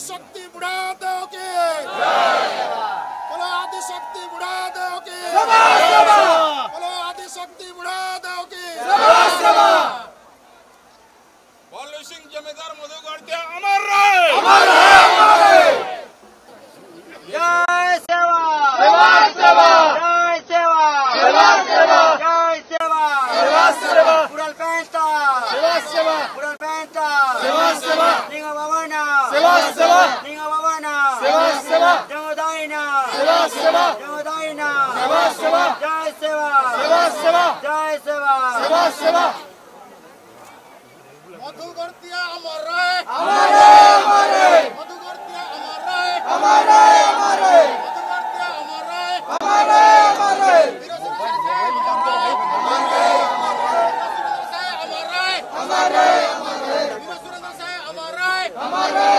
शक्ति बुढ़ा दो के बोलो आदि शक्ति बुढ़ा दो के बोलो आदि शक्ति बुढ़ा दो के सिंह जमींदार मधुगर्त्य अमर रहे। जय सेवा। सेवा सेवा। जय सेवा। सेवा सेवा। जय सेवा। सेवा सेवा। पुरल पेंटा सेवा सेवा। पुरल पेंटा सेवा सेवा। निंगा बाबाना सेवा सेवा निंगा बाबाना सेवा सेवा जंगदाइना सेवा सेवा जंगदाइना सेवा सेवा जय सेवा सेवा सेवा जय सेवा सेवा सेवा मधुगर्तिया अमर रहे अमर अमर मधुगर्तिया अमर रहे अमर अमर मधुगर्तिया अमर रहे अमर अमर वीर सुरेंद्र साई अमर रहे अमर अमर वीर सुरेंद्र साई अमर रहे अमर अमर वीर